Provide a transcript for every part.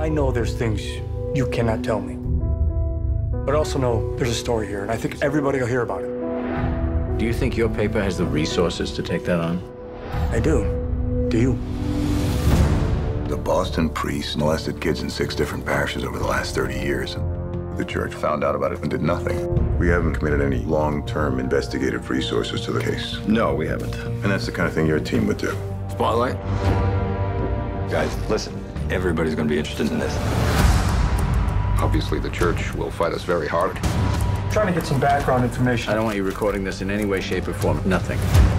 I know there's things you cannot tell me. But I also know there's a story here, and I think everybody will hear about it. Do you think your paper has the resources to take that on? I do. Do you? The Boston priests molested kids in six different parishes over the last 30 years. The church found out about it and did nothing. We haven't committed any long-term investigative resources to the case. No, we haven't. And that's the kind of thing your team would do. Spotlight? Guys, listen. Everybody's going to be interested in this. Obviously, the church will fight us very hard. trying to get some background information. I don't want you recording this in any way, shape, or form. Nothing.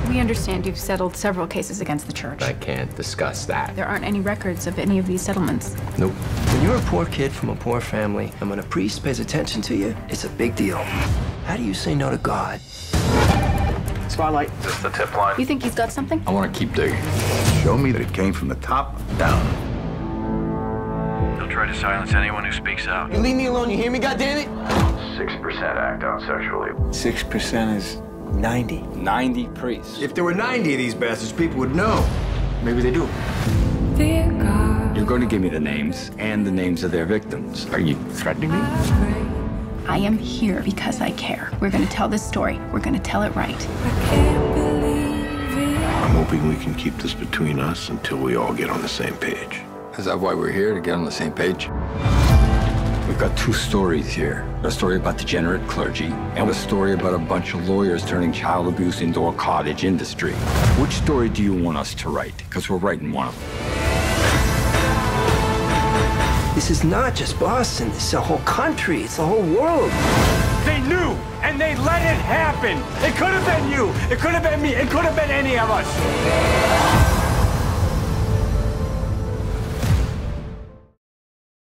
We understand you've settled several cases against the church. I can't discuss that. There aren't any records of any of these settlements. Nope. When you're a poor kid from a poor family, and when a priest pays attention to you, it's a big deal. How do you say no to God? Spotlight. Is this the tip line? You think he's got something? I want to keep digging. Show me that it came from the top down. They'll try to silence anyone who speaks out. You leave me alone, you hear me, goddammit? 6% act out sexually. 6% is 90. 90 priests. If there were 90 of these bastards, people would know. Maybe they do. You're going to give me the names and the names of their victims. Are you threatening me? I am here because I care. We're going to tell this story. We're going to tell it right. I'm hoping we can keep this between us until we all get on the same page. Is that why we're here, to get on the same page? We've got two stories here. A story about degenerate clergy, and a story about a bunch of lawyers turning child abuse into a cottage industry. Which story do you want us to write? Because we're writing one of them. This is not just Boston, this is a whole country, it's the whole world. They knew, and they let it happen. It could have been you. It could have been me. It could have been any of us.